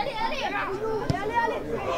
Allez, allez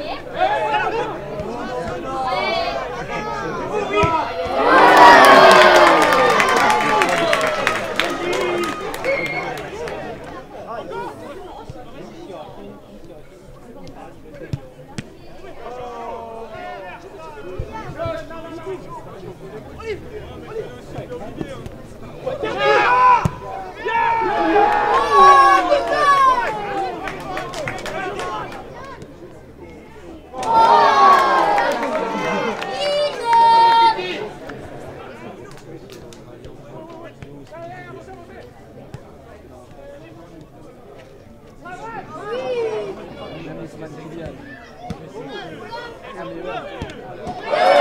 Yeah.